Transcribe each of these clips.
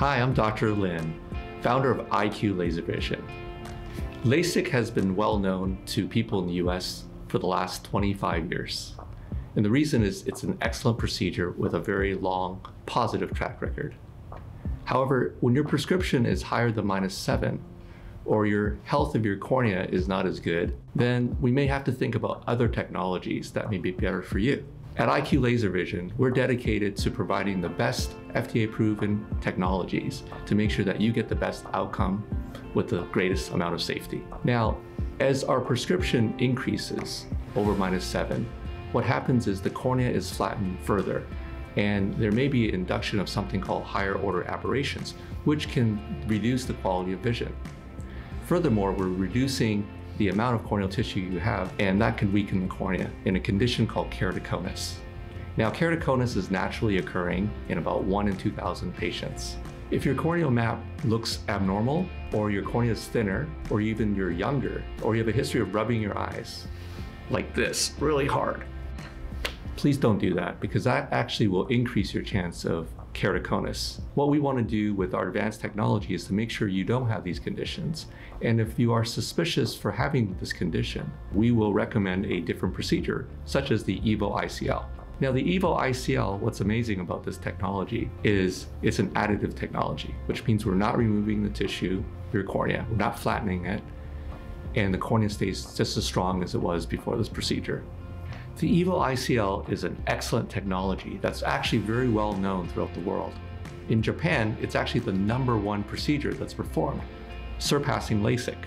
Hi, I'm Dr. Lin, founder of IQ Laser Vision. LASIK has been well known to people in the US for the last 25 years. And the reason is it's an excellent procedure with a very long positive track record. However, when your prescription is higher than minus seven, or your health of your cornea is not as good, then we may have to think about other technologies that may be better for you. At IQ Laser Vision, we're dedicated to providing the best FDA-proven technologies to make sure that you get the best outcome with the greatest amount of safety. Now, as our prescription increases over minus seven, what happens is the cornea is flattened further and there may be induction of something called higher order aberrations, which can reduce the quality of vision. Furthermore, we're reducing the amount of corneal tissue you have, and that can weaken the cornea in a condition called keratoconus. Now, keratoconus is naturally occurring in about 1 in 2,000 patients. If your corneal map looks abnormal, or your cornea is thinner, or even you're younger, or you have a history of rubbing your eyes like this really hard, please don't do that because that actually will increase your chance of keratoconus. What we want to do with our advanced technology is to make sure you don't have these conditions. And if you are suspicious for having this condition, we will recommend a different procedure, such as the EVO ICL. Now the EVO ICL, what's amazing about this technology is it's an additive technology, which means we're not removing the tissue, your cornea, we're not flattening it, and the cornea stays just as strong as it was before this procedure. The EVO ICL is an excellent technology that's actually very well known throughout the world. In Japan, it's actually the number one procedure that's performed, surpassing LASIK.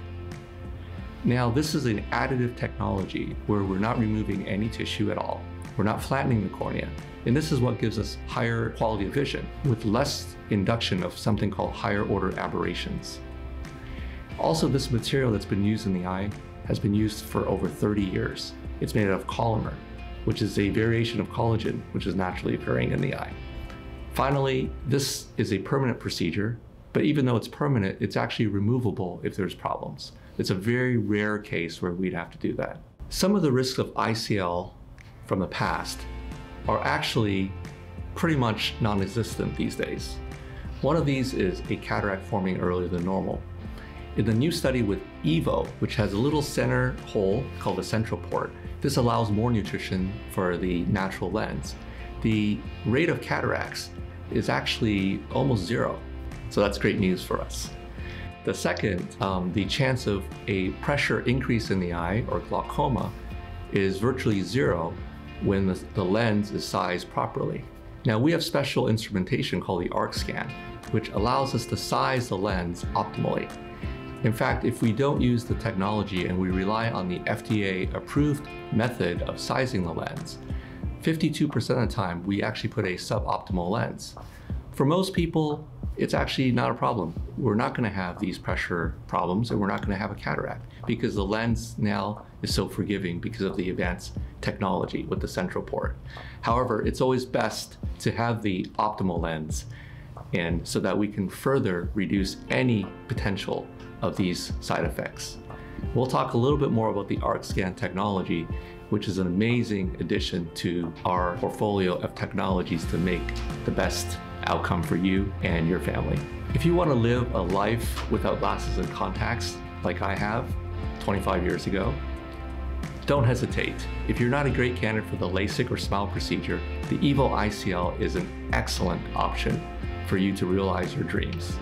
Now, this is an additive technology where we're not removing any tissue at all. We're not flattening the cornea. And this is what gives us higher quality of vision with less induction of something called higher order aberrations. Also, this material that's been used in the eye has been used for over 30 years. It's made out of Collamer, which is a variation of collagen, which is naturally occurring in the eye. Finally, this is a permanent procedure, but even though it's permanent, it's actually removable if there's problems. It's a very rare case where we'd have to do that. Some of the risks of ICL from the past are actually pretty much non-existent these days. One of these is a cataract forming earlier than normal. In the new study with EVO, which has a little center hole called a central port, this allows more nutrition for the natural lens. The rate of cataracts is actually almost zero. So that's great news for us. The second, um, the chance of a pressure increase in the eye or glaucoma is virtually zero when the, the lens is sized properly. Now we have special instrumentation called the ArcScan, which allows us to size the lens optimally. In fact, if we don't use the technology and we rely on the FDA approved method of sizing the lens, 52% of the time we actually put a suboptimal lens. For most people, it's actually not a problem. We're not gonna have these pressure problems and we're not gonna have a cataract because the lens now is so forgiving because of the advanced technology with the central port. However, it's always best to have the optimal lens and so that we can further reduce any potential of these side effects. We'll talk a little bit more about the ArcScan technology, which is an amazing addition to our portfolio of technologies to make the best outcome for you and your family. If you want to live a life without glasses and contacts, like I have 25 years ago, don't hesitate. If you're not a great candidate for the LASIK or SMILE procedure, the EVO ICL is an excellent option for you to realize your dreams.